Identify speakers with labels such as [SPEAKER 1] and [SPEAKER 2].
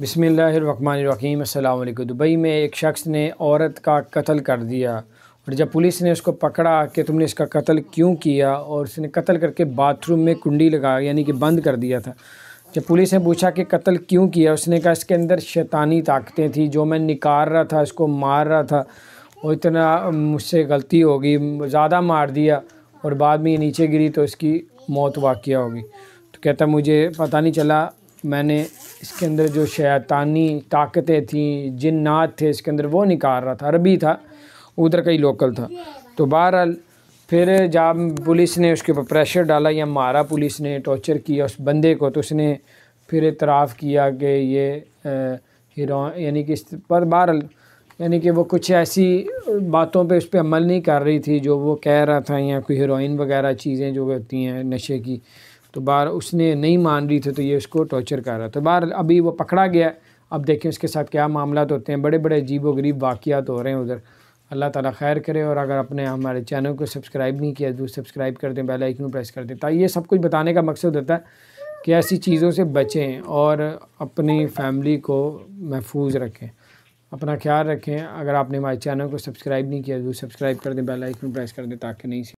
[SPEAKER 1] बिसमीम अल्लाम दुबई में एक शख्स ने औरत का कत्ल कर दिया और जब पुलिस ने उसको पकड़ा कि तुमने इसका कत्ल क्यों किया और उसने कत्ल करके बाथरूम में कुंडी लगा, यानी कि बंद कर दिया था, जब पुलिस ने पूछा कि कत्ल क्यों किया, उसने कहा, इसके अंदर शैतानी ताकतें थी, जो मैं निकाल रहा था, इसको मार रहा था और इतना मुझसे गलती हो गई, ज़्यादा मार दिया और बाद में ये नीचे गिरी तो इसकी मौत वाक़ होगी तो कहता, मुझे पता नहीं चला, मैंने इसके अंदर जो शैतानी ताकतें थी, जिन्नात थे, इसके अंदर वो निकाल रहा था। अरबी था, उधर का ही लोकल था। तो बहरहाल, फिर जब पुलिस ने उसके ऊपर प्रेशर डाला या मारा, पुलिस ने टॉर्चर किया उस बंदे को तो उसने फिर इतराफ़ किया कि ये हीरो, यानी कि इस पर बहरहाल, यानी कि वो कुछ ऐसी बातों पे उस पर अमल नहीं कर रही थी, जो वो कह रहा था या कोई हीरोइन वगैरह चीज़ें जो होती हैं नशे की। तो बार उसने नहीं मान रही थी तो ये उसको टॉर्चर कर रहा था। बार अभी वो पकड़ा गया। अब देखें उसके साथ क्या मामला होते हैं। बड़े बड़े अजीब व गरीब वाक़ात हो रहे हैं उधर। अल्लाह ताला खैर करे और अगर आपने हमारे चैनल को सब्सक्राइब नहीं किया तो सब्सक्राइब कर दें, बेल आइकन प्रेस कर दें, ताकि ये सब कुछ बताने का मकसद होता है कि ऐसी चीज़ों से बचें और अपनी फैमिली को महफूज रखें। अपना ख्याल रखें। अगर आपने हमारे चैनल को सब्सक्राइब नहीं किया तो सब्सक्राइब कर दें, बेल आइकन प्रेस कर दें, ताकि नहीं